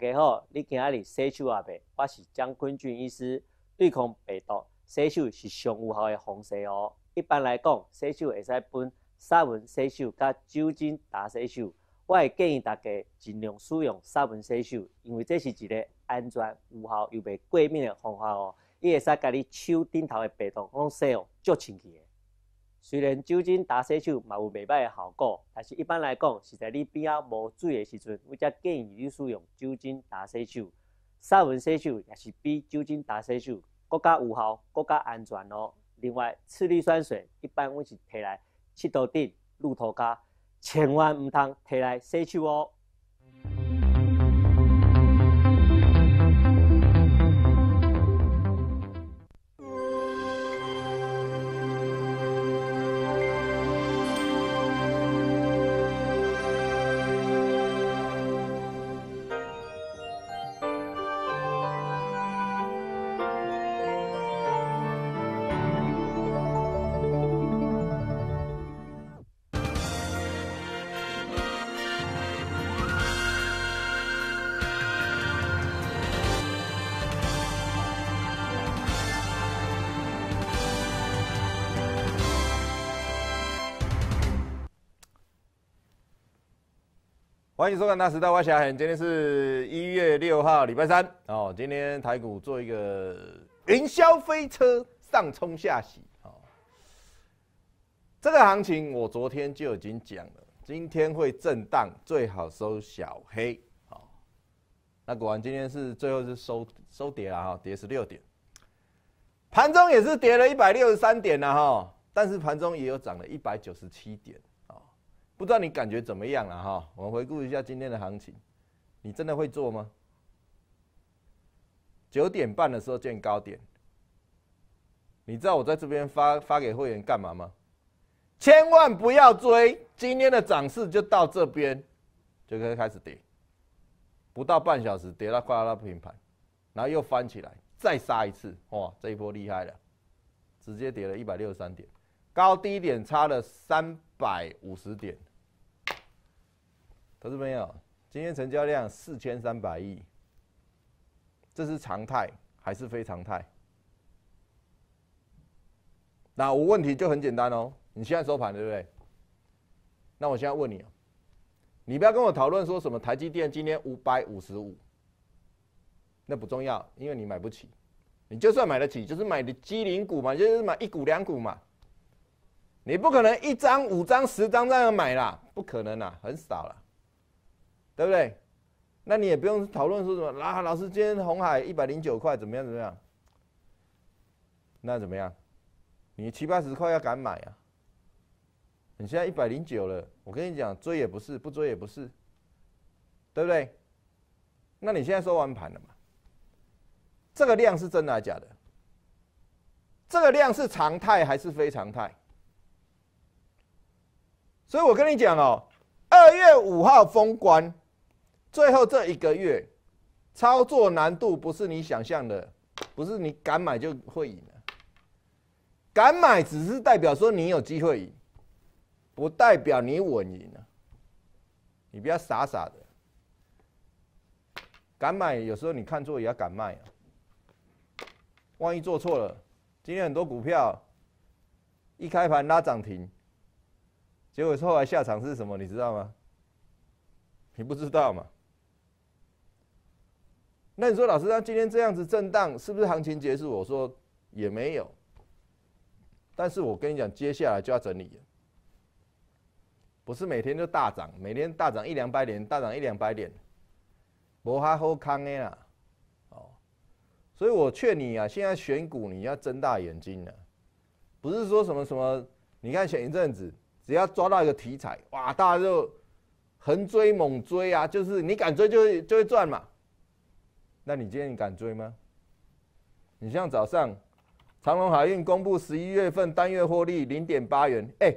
家好，你今仔日洗手啊未？我是江坤俊医师。对抗病毒，洗手是上有效的方式哦。一般来讲，洗手会使分杀蚊洗手甲酒精打洗手。我会建议大家尽量使用杀蚊洗手，因为这是一个安全、有效又袂过敏的方法哦。伊会使甲你手顶头的病毒拢洗哦，足清气的。虽然酒精打洗手嘛有袂歹的效果，但是一般来讲是在你边仔无水的时阵，我才建议你使用酒精打洗手。杀蚊洗手也是比酒精打洗手更加有效、更加安全哦。另外，次氯酸水一般我是摕来七头顶、露头家，千万唔通摕来洗手哦。欢迎收看《大时代》，我小很，今天是一月六号，礼拜三哦。今天台股做一个云霄飞车上冲下洗哦。这个行情我昨天就已经讲了，今天会震荡，最好收小黑哦。那果然今天是最后是收收跌了哈，跌十六点，盘中也是跌了一百六十三点了哈，但是盘中也有涨了一百九十七点。不知道你感觉怎么样了哈？我们回顾一下今天的行情，你真的会做吗？九点半的时候见高点，你知道我在这边发发给会员干嘛吗？千万不要追，今天的涨势就到这边，就可以开始跌，不到半小时跌到快要到平盘，然后又翻起来，再杀一次，哇，这一波厉害了，直接跌了一百六十三点，高低点差了三百五十点。投资朋友，今天成交量四千三百亿，这是常态还是非常态？那我问题就很简单哦，你现在收盘对不对？那我现在问你，你不要跟我讨论说什么台积电今天五百五十五，那不重要，因为你买不起。你就算买得起，就是买的机灵股嘛，就是买一股两股嘛。你不可能一张、五张、十张这样买啦，不可能啦，很少了。对不对？那你也不用讨论说什么啊，老师今天红海一百零九块怎么样怎么样？那怎么样？你七八十块要敢买啊？你现在一百零九了，我跟你讲，追也不是，不追也不是，对不对？那你现在收完盘了嘛？这个量是真的还是假的？这个量是常态还是非常态？所以我跟你讲哦，二月五号封关。最后这一个月，操作难度不是你想象的，不是你敢买就会赢的。敢买只是代表说你有机会赢，不代表你稳赢了。你不要傻傻的。敢买有时候你看错也要敢卖啊。万一做错了，今天很多股票一开盘拉涨停，结果是后来下场是什么？你知道吗？你不知道嘛？那你说老师，那今天这样子震荡，是不是行情结束？我说也没有。但是我跟你讲，接下来就要整理了，不是每天都大涨，每天大涨一两百点，大涨一两百点，无哈好康的啦。哦，所以我劝你啊，现在选股你要睁大眼睛了，不是说什么什么，你看前一阵子，只要抓到一个题材，哇，大家就横追猛追啊，就是你敢追就会就会赚嘛。那你今天敢追吗？你像早上长隆海运公布十一月份单月获利零点八元，哎，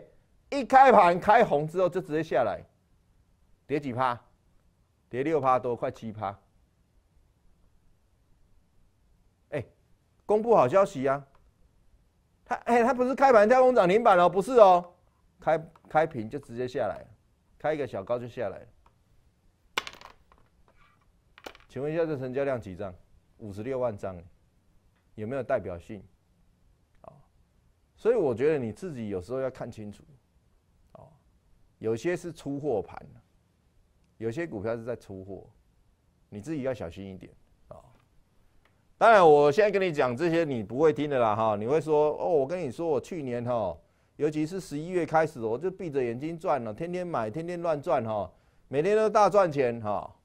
一开盘开红之后就直接下来，跌几趴？跌六趴多，快七趴。哎，公布好消息啊！它哎，它不是开盘跳空涨停板哦，不是哦，开开平就直接下来，开一个小高就下来。请问一下，这成交量几张？五十六万张，有没有代表性？啊，所以我觉得你自己有时候要看清楚，哦，有些是出货盘有些股票是在出货，你自己要小心一点啊。当然，我现在跟你讲这些，你不会听的啦哈，你会说哦，我跟你说，我去年哈，尤其是十一月开始，我就闭着眼睛赚了，天天买，天天乱赚哈，每天都大赚钱哈。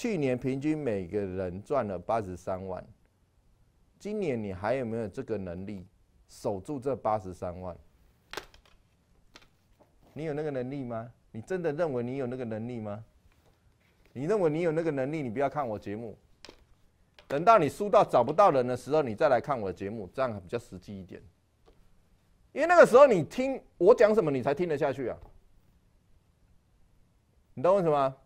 去年平均每个人赚了八十三万，今年你还有没有这个能力守住这八十三万？你有那个能力吗？你真的认为你有那个能力吗？你认为你有那个能力，你不要看我节目，等到你输到找不到人的时候，你再来看我的节目，这样比较实际一点。因为那个时候你听我讲什么，你才听得下去啊？你懂为什么？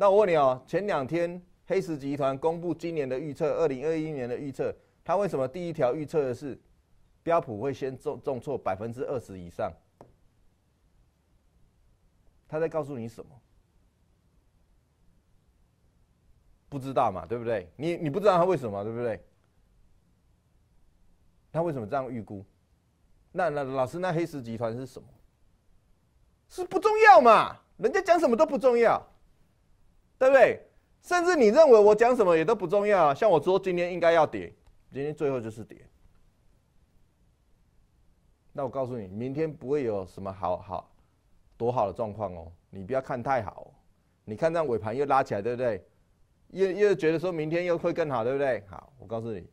那我问你哦，前两天黑石集团公布今年的预测，二零二一年的预测，他为什么第一条预测的是标普会先重重挫百分之二十以上？他在告诉你什么？不知道嘛，对不对？你你不知道他为什么，对不对？他为什么这样预估？那那老师，那黑石集团是什么？是不重要嘛？人家讲什么都不重要。对不对？甚至你认为我讲什么也都不重要啊。像我说今天应该要跌，今天最后就是跌。那我告诉你，明天不会有什么好好多好的状况哦。你不要看太好，你看这样尾盘又拉起来，对不对？又又觉得说明天又会更好，对不对？好，我告诉你，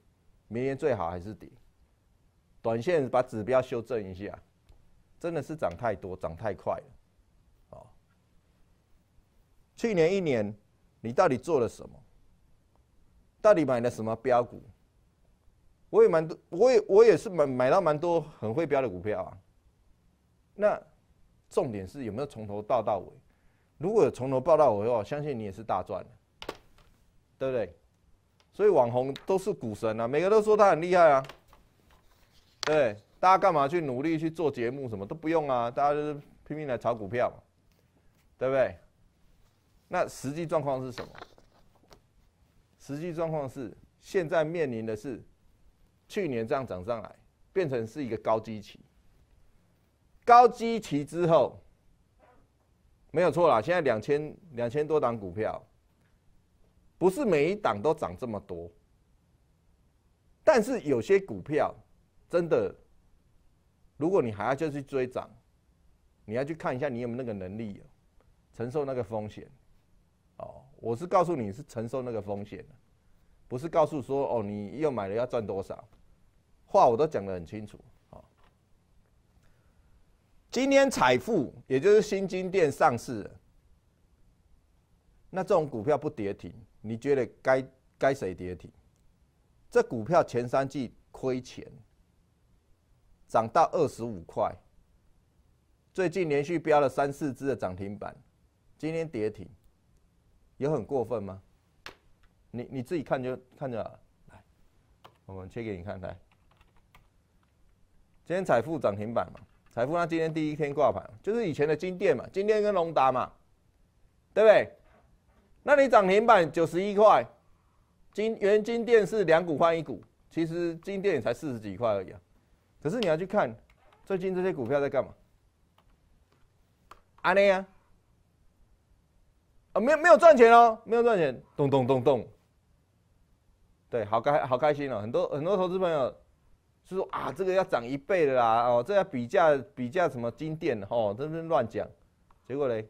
明天最好还是跌。短线把指标修正一下，真的是涨太多，涨太快了。去年一年，你到底做了什么？到底买了什么标股？我也蛮多，我也我也是买买到蛮多很会标的股票啊。那重点是有没有从头报到尾？如果有从头报到尾的话，相信你也是大赚的，对不对？所以网红都是股神啊，每个都说他很厉害啊。对，大家干嘛去努力去做节目？什么都不用啊，大家就是拼命来炒股票，对不对？那实际状况是什么？实际状况是现在面临的是去年这样涨上来，变成是一个高基期。高基期之后没有错啦，现在两千两千多档股票，不是每一档都涨这么多，但是有些股票真的，如果你还要就去追涨，你要去看一下你有没有那个能力承受那个风险。哦，我是告诉你是承受那个风险的，不是告诉说哦，你又买了要赚多少，话我都讲得很清楚。好，今天财富也就是新金店上市，那这种股票不跌停，你觉得该该谁跌停？这股票前三季亏钱，涨到二十五块，最近连续飙了三四只的涨停板，今天跌停。有很过分吗？你你自己看就看着来，我们切给你看来。今天财富涨停板嘛，财富它今天第一天挂牌，就是以前的金店嘛，金店跟龙达嘛，对不对？那你涨停板九十一块，金原金店是两股换一股，其实金店也才四十几块而已啊。可是你要去看最近这些股票在干嘛？安利啊。啊，没有没有赚钱哦，没有赚钱，咚咚咚咚，对，好开好开心哦，很多很多投资朋友是说啊，这个要涨一倍的啦，哦，这要比价比价什么金店哦，这是乱讲，结果嘞，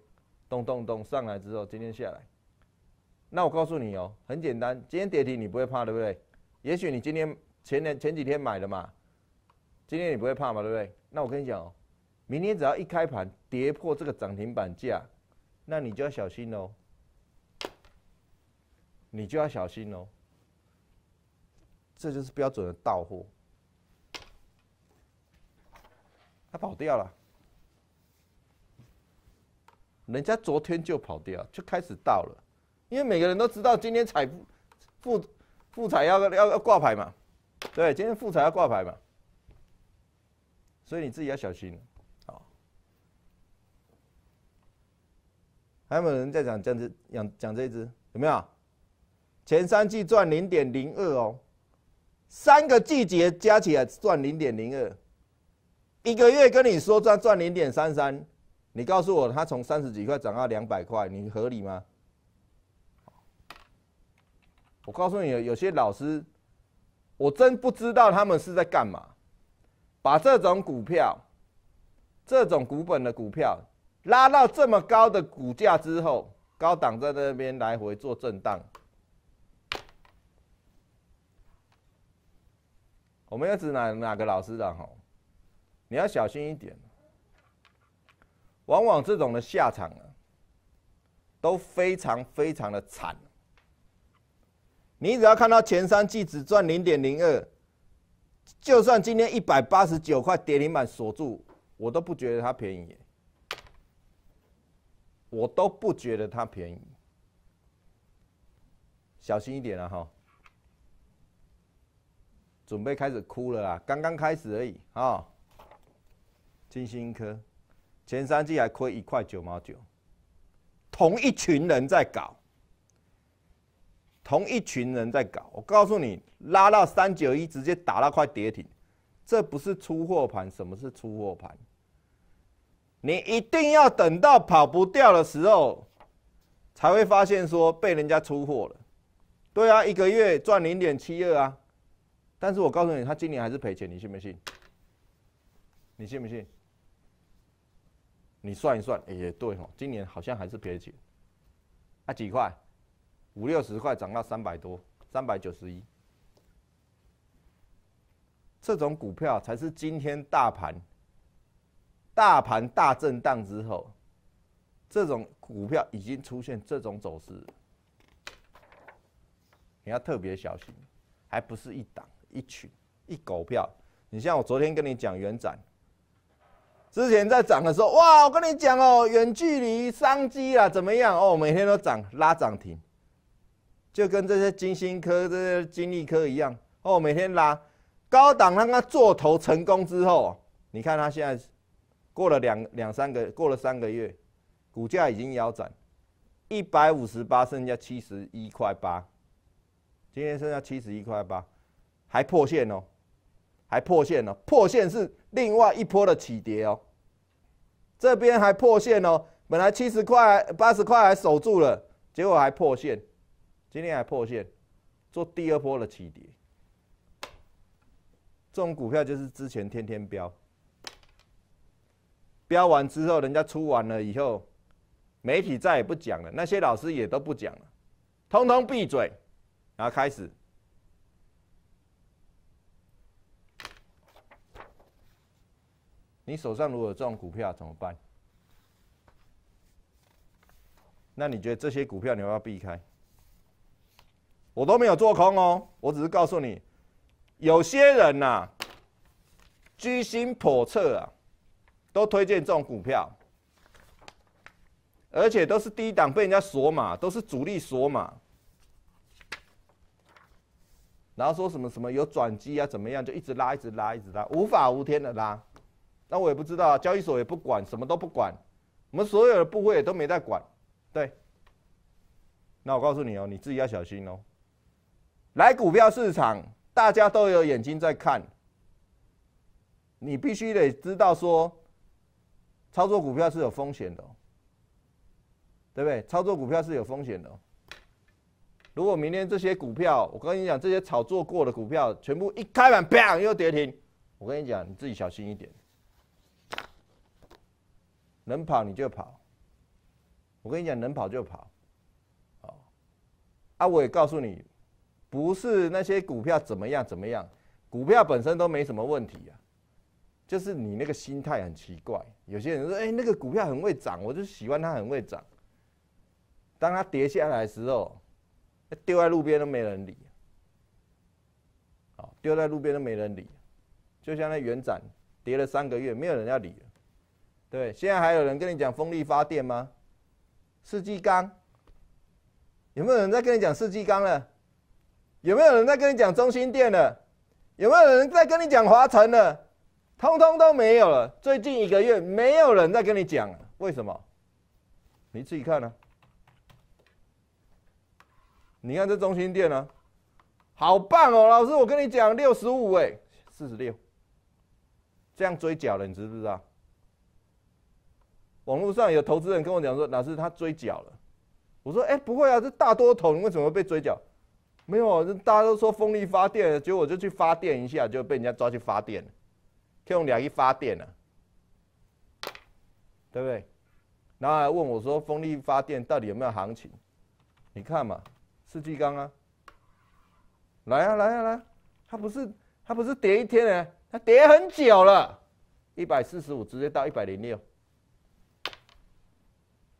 咚咚咚上来之后，今天下来，那我告诉你哦，很简单，今天跌停你不会怕对不对？也许你今天前年前几天买的嘛，今天你不会怕嘛对不对？那我跟你讲哦，明天只要一开盘跌破这个涨停板价。那你就要小心哦，你就要小心哦，这就是标准的到货，他跑掉了，人家昨天就跑掉，就开始到了，因为每个人都知道今天彩富富富彩要要要挂牌嘛，对，今天富彩要挂牌嘛，所以你自己要小心。还有没有人在讲这只讲讲这一只有没有？前三季赚零点零二哦，三个季节加起来赚零点零二，一个月跟你说赚赚零点三三，你告诉我它从三十几块涨到两百块，你合理吗？我告诉你，有些老师，我真不知道他们是在干嘛，把这种股票，这种股本的股票拉到这么高的股价之后，高档在那边来回做震荡。我们要指哪哪个老师的哈？你要小心一点。往往这种的下场啊，都非常非常的惨。你只要看到前三季只赚零点零二，就算今天一百八十九块跌停板锁住，我都不觉得它便宜。我都不觉得它便宜。小心一点了哈。准备开始哭了啦，刚刚开始而已啊！金星科前三季还亏一块九毛九，同一群人在搞，同一群人在搞。我告诉你，拉到三九一直接打到快跌停，这不是出货盘。什么是出货盘？你一定要等到跑不掉的时候，才会发现说被人家出货了。对啊，一个月赚零点七二啊。但是我告诉你，他今年还是赔钱，你信不信？你信不信？你算一算，也对哦，今年好像还是赔钱。啊，几块？五六十块涨到三百多，三百九十一。这种股票才是今天大盘大盘大震荡之后，这种股票已经出现这种走势，你要特别小心，还不是一档。一群一狗票，你像我昨天跟你讲远展，之前在涨的时候，哇，我跟你讲哦，远距离商机啊，怎么样哦？每天都涨拉涨停，就跟这些金星科、这些金利科一样哦，每天拉高档，让它做头成功之后，你看它现在过了两两三个，过了三个月，股价已经腰斩，一百五十八剩下七十一块八，今天剩下七十一块八。还破线哦，还破线哦，破线是另外一波的起跌哦。这边还破线哦，本来七十块、八十块还守住了，结果还破线，今天还破线，做第二波的起跌。这种股票就是之前天天飙，标完之后，人家出完了以后，媒体再也不讲了，那些老师也都不讲了，通通闭嘴，然后开始。你手上如果有这种股票怎么办？那你觉得这些股票你要不要避开？我都没有做空哦，我只是告诉你，有些人呐，居心叵测啊，都推荐这种股票，而且都是低档被人家锁码，都是主力锁码，然后说什么什么有转机啊，怎么样就一直拉，一直拉，一直拉，无法无天的拉。那我也不知道，交易所也不管，什么都不管，我们所有的部会也都没在管，对。那我告诉你哦，你自己要小心哦。来股票市场，大家都有眼睛在看，你必须得知道说，操作股票是有风险的，对不对？操作股票是有风险的。如果明天这些股票，我跟你讲，这些炒作过的股票全部一开盘，砰，又跌停，我跟你讲，你自己小心一点。能跑你就跑，我跟你讲，能跑就跑，好，啊，我也告诉你，不是那些股票怎么样怎么样，股票本身都没什么问题啊，就是你那个心态很奇怪。有些人说，哎，那个股票很会涨，我就喜欢它很会涨。当它跌下来的时候，丢在路边都没人理，好，丢在路边都没人理，就像那元展跌了三个月，没有人要理。对，现在还有人跟你讲风力发电吗？世纪钢有没有人在跟你讲世纪钢了？有没有人在跟你讲中心电了？有没有人在跟你讲华晨了？通通都没有了。最近一个月没有人在跟你讲，为什么？你自己看呢。你看这中心店呢，好棒哦！老师，我跟你讲，六十五哎，四十六，这样追缴了，你知不知道？网络上有投资人跟我讲说，老师他追缴了。我说，哎，不会啊，这大多头，为什么被追缴？没有，大家都说风力发电，结果我就去发电一下，就被人家抓去发电了，用两亿发电了，对不对？然后还问我说，风力发电到底有没有行情？你看嘛。四季钢啊，来啊来啊来，它不是它不是跌一天呢，它跌很久了，一百四十五直接到一百零六，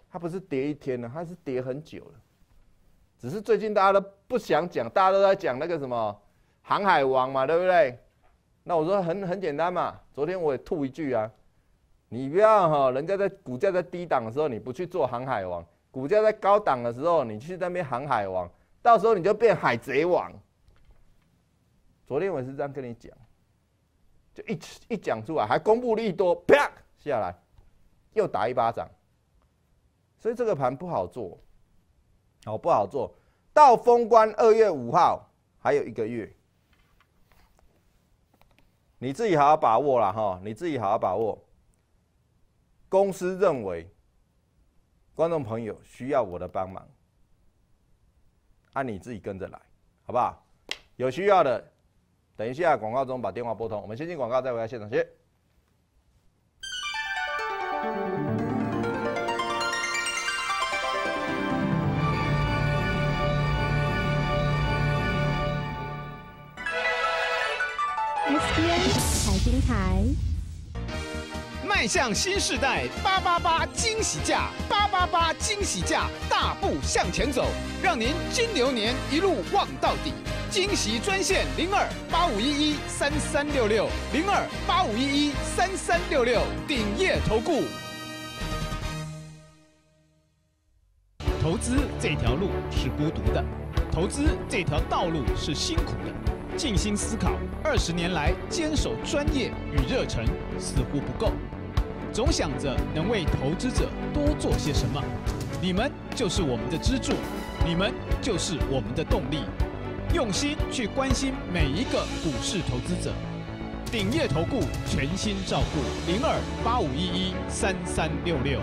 它不是跌一天呢，它是跌很久了，只是最近大家都不想讲，大家都在讲那个什么航海王嘛，对不对？那我说很很简单嘛，昨天我也吐一句啊，你不要哈，人家在股价在低档的时候你不去做航海王，股价在高档的时候你去那边航海王。到时候你就变海贼王。昨天我是这样跟你讲，就一一讲出来，还公布利多，啪下来，又打一巴掌。所以这个盘不好做，好不好做到封关二月五号还有一个月，你自己好好把握了哈，你自己好好把握。公司认为，观众朋友需要我的帮忙。按你自己跟着来，好不好？有需要的，等一下广告中把电话拨通。我们先进广告，再回到现场去。财经台。迈向新时代，八八八惊喜价，八八八惊喜价，大步向前走，让您金牛年一路旺到底。惊喜专线零二八五一一三三六六零二八五一一三三六六，鼎业投顾。投资这条路是孤独的，投资这条道路是辛苦的。静心思考，二十年来坚守专业与热忱，似乎不够。总想着能为投资者多做些什么，你们就是我们的支柱，你们就是我们的动力，用心去关心每一个股市投资者，鼎业投顾全心照顾零二八五一一三三六六。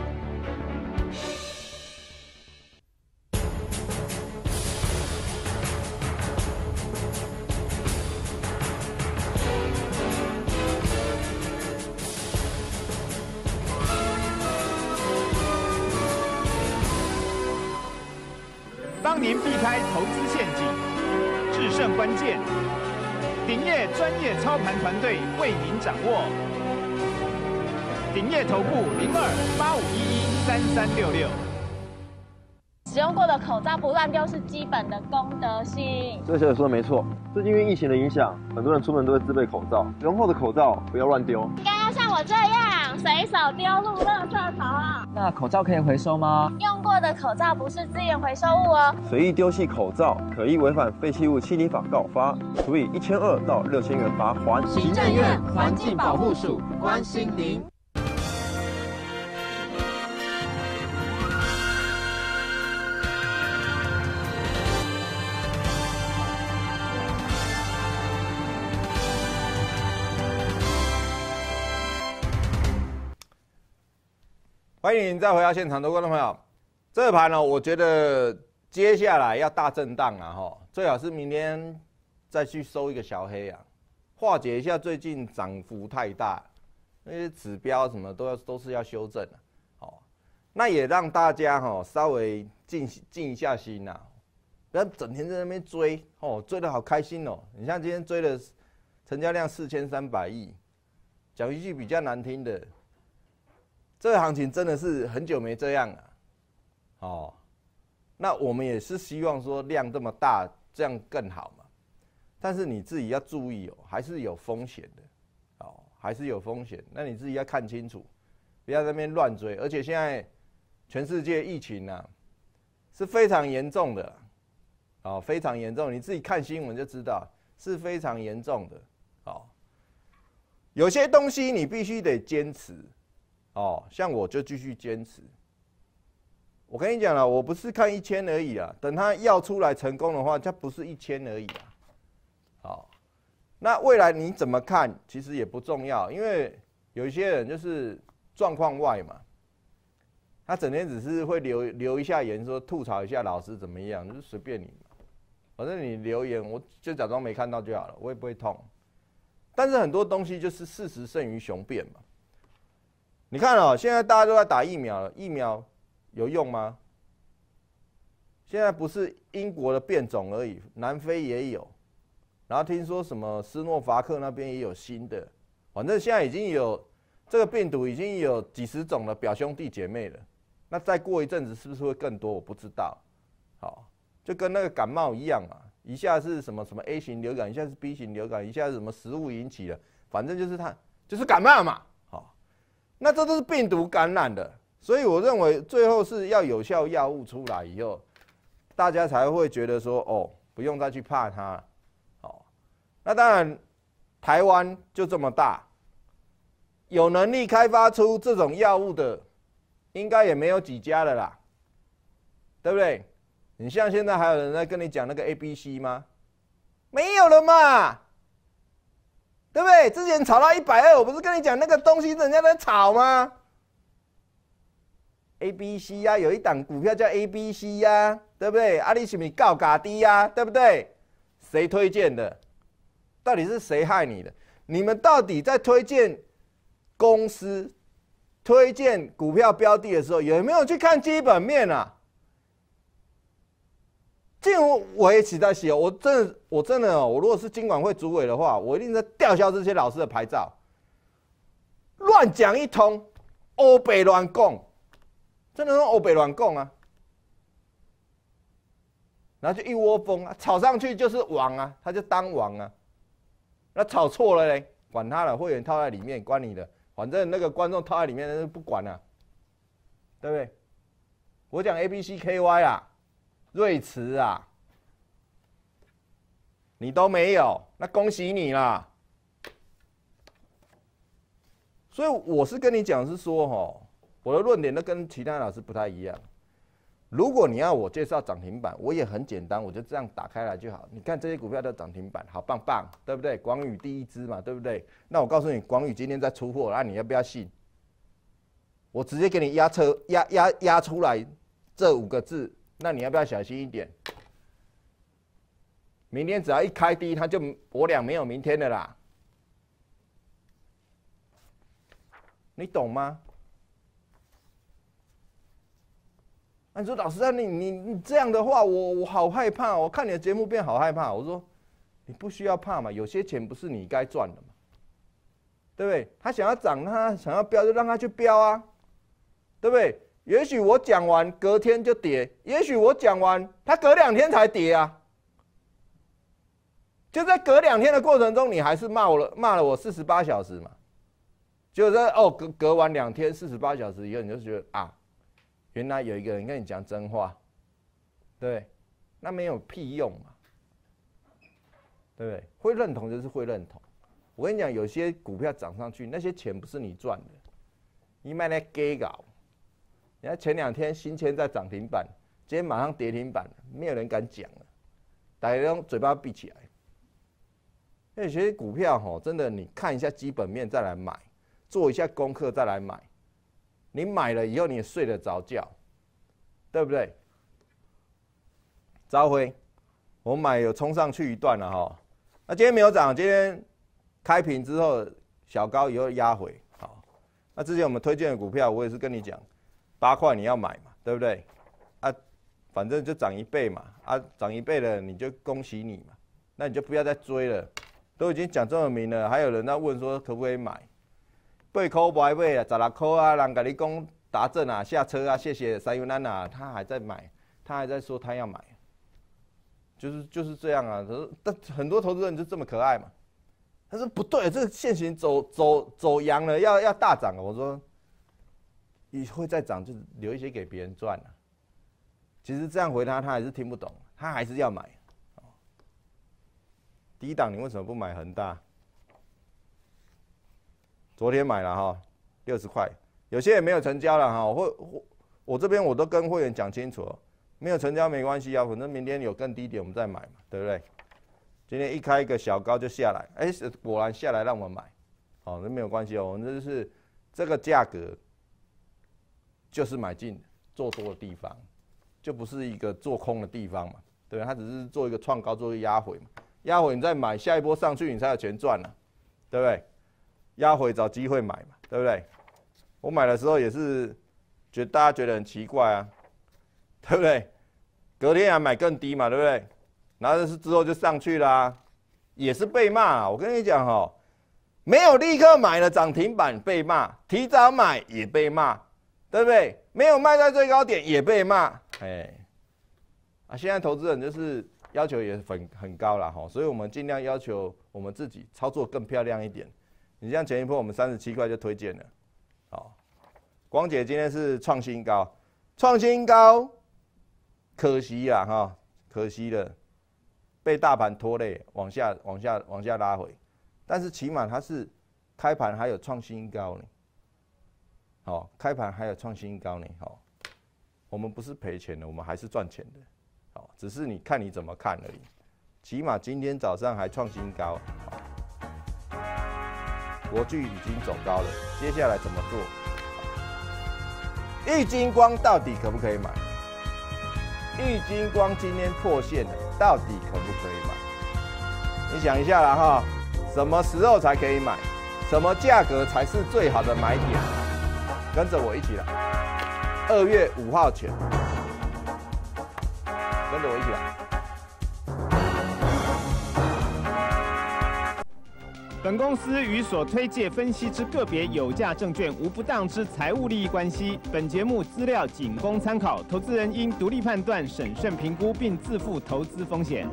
开投资陷阱，制胜关键。鼎业专业操盘团队为您掌握。鼎业投顾零二八五一一三三六六。使用过的口罩不乱丢是基本的公德心。这小姐说的没错，最近因为疫情的影响，很多人出门都会自备口罩。使用后的口罩不要乱丢。应该要像我这样随手丢入垃圾桶。那口罩可以回收吗？用过的口罩不是资源回收物哦。随意丢弃口罩，可以违反废弃物清理法告发，处以一千二到六千元罚款。行政院环境保护署关心您。欢迎再回到现场的观众朋友，这盘呢，我觉得接下来要大震荡啊，哈，最好是明天再去收一个小黑啊，化解一下最近涨幅太大，那些指标什么都要都是要修正的，好，那也让大家哈稍微静静一下心呐，不要整天在那边追哦，追的好开心哦，你像今天追的成交量四千三百亿，讲一句比较难听的。这个行情真的是很久没这样了，哦，那我们也是希望说量这么大，这样更好嘛。但是你自己要注意哦，还是有风险的，哦，还是有风险。那你自己要看清楚，不要在那边乱追。而且现在全世界疫情啊是非常严重的，哦，非常严重。你自己看新闻就知道是非常严重的，哦。有些东西你必须得坚持。哦，像我就继续坚持，我跟你讲了，我不是看一千而已啊，等他要出来成功的话，它不是一千而已啊。好，那未来你怎么看？其实也不重要，因为有一些人就是状况外嘛，他整天只是会留留一下言，说吐槽一下老师怎么样，就是随便你，反正你留言我就假装没看到就好了，我也不会痛。但是很多东西就是事实胜于雄辩嘛。你看哦，现在大家都在打疫苗了，疫苗有用吗？现在不是英国的变种而已，南非也有，然后听说什么斯诺伐克那边也有新的，反正现在已经有这个病毒已经有几十种的表兄弟姐妹了。那再过一阵子是不是会更多？我不知道。好，就跟那个感冒一样嘛。一下是什么什么 A 型流感，一下是 B 型流感，一下是什么食物引起的，反正就是它就是感冒嘛，那这都是病毒感染的，所以我认为最后是要有效药物出来以后，大家才会觉得说哦，不用再去怕它，哦，那当然台湾就这么大，有能力开发出这种药物的，应该也没有几家了啦，对不对？你像现在还有人在跟你讲那个 A、B、C 吗？没有了嘛，对不对？之前炒到一百二，我不是跟你讲那个东西人家在炒吗？A、B、C 呀，有一档股票叫 A、B、C 呀，对不对？阿里是米告嘎低呀，对不对？谁推荐的？到底是谁害你的？你们到底在推荐公司、推荐股票标的的时候，有没有去看基本面啊？进入我也期待写，我真的，我真的哦，我如果是经管会主委的话，我一定在吊销这些老师的牌照。乱讲一通，欧北乱供，真的是欧北乱供啊！然后就一窝蜂啊，炒上去就是王啊，他就当王啊。那炒错了嘞，管他了，会员套在里面，关你的，反正那个观众套在里面，那就不管了，对不对？我讲 A B C K Y 啊。瑞慈啊，你都没有，那恭喜你啦！所以我是跟你讲，是说哈，我的论点都跟其他老师不太一样。如果你要我介绍涨停板，我也很简单，我就这样打开来就好。你看这些股票的涨停板，好棒棒，对不对？广宇第一支嘛，对不对？那我告诉你，广宇今天在出货，那你要不要信？我直接给你压车压压压出来这五个字。那你要不要小心一点？明天只要一开低，它就我俩没有明天的啦。你懂吗？那你说老师啊，你你你这样的话，我我好害怕。我看你的节目变好害怕。我说你不需要怕嘛，有些钱不是你该赚的嘛，对不对？他想要涨，他想要飙，就让他去飙啊，对不对？也许我讲完隔天就跌，也许我讲完它隔两天才跌啊。就在隔两天的过程中，你还是骂我了，骂了我四十八小时嘛。就在哦，隔隔完两天四十八小时以后，你就觉得啊，原来有一个人跟你讲真话，对，那没有屁用嘛，对不对？会认同就是会认同。我跟你讲，有些股票涨上去，那些钱不是你赚的，你买来给搞。你看前两天新签在涨停板，今天马上跌停板，没有人敢讲了，大家用嘴巴闭起来。有些股票吼，真的你看一下基本面再来买，做一下功课再来买，你买了以后你也睡得着觉，对不对？朝晖，我买有冲上去一段了哈，那今天没有涨，今天开平之后小高以后压回，好，那之前我们推荐的股票，我也是跟你讲。八块你要买嘛，对不对？啊，反正就涨一倍嘛，啊，涨一倍了你就恭喜你嘛，那你就不要再追了，都已经讲这么明了，还有人在问说可不可以买？八块不买啊，十六块啊，人跟你讲达正啊，下车啊，谢谢三元南啊，他还在买，他还在说他要买，就是就是这样啊，他说但很多投资人就这么可爱嘛，他说不对，这个现行走走走阳了，要要大涨了，我说。你会再涨，就留一些给别人赚了。其实这样回答他还是听不懂，他还是要买。低档你为什么不买恒大？昨天买了哈，六十块，有些也没有成交了哈。会会我这边我都跟会员讲清楚，没有成交没关系啊，反正明天有更低点我们再买嘛，对不对？今天一开一个小高就下来，哎，果然下来让我们买，哦，那没有关系哦，我们这是这个价格就是买进做多的地方，就不是一个做空的地方嘛，对？它只是做一个创高，做一个压回嘛，压回你再买，下一波上去你才有钱赚呢，对不对？压回找机会买嘛，对不对？我买的时候也是觉得大家觉得很奇怪啊，对不对？隔天还买更低嘛，对不对？然后是之后就上去啦，也是被骂。我跟你讲哈，没有立刻买了涨停板被骂，提早买也被骂，对不对？没有卖在最高点也被骂，哎，啊，现在投资人就是要求也很很高了哈，所以我们尽量要求我们自己操作更漂亮一点。你像前一波我们三十七块就推荐了，好，光姐今天是创新高，创新高，可惜呀哈，可惜了。被大盘拖累，往下、往下、往下拉回，但是起码它是开盘还有创新高呢。好，开盘还有创新高呢。好，我们不是赔钱的，我们还是赚钱的。好，只是你看你怎么看而已。起码今天早上还创新高。国巨已经走高了，接下来怎么做？玉金光到底可不可以买？玉金光今天破线了。到底可不可以买？你想一下啦哈，什么时候才可以买？什么价格才是最好的买点？跟着我一起来，二月五号前，跟着我一起来。本公司与所推介分析之个别有价证券无不当之财务利益关系。本节目资料仅供参考，投资人应独立判断、审慎评估，并自负投资风险。